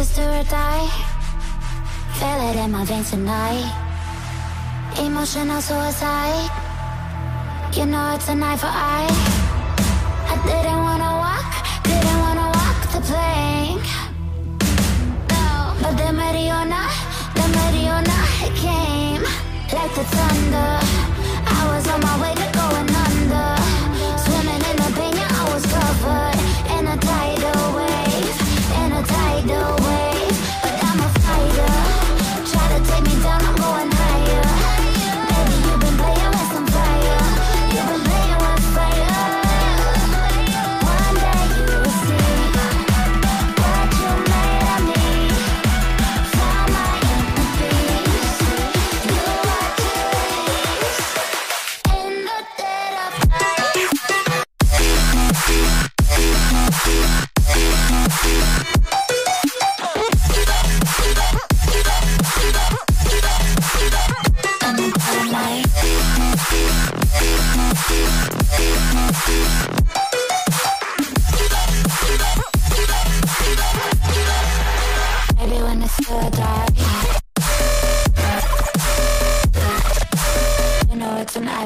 die. Feel it in my veins tonight. Emotional suicide. You know it's an eye for eye. I didn't wanna walk, didn't wanna walk the plank. But the Mariona, the Mariona, came like the thunder. I was on my way to going under. Swimming in the pain, I was covered in a tidal wave, in a tidal wave.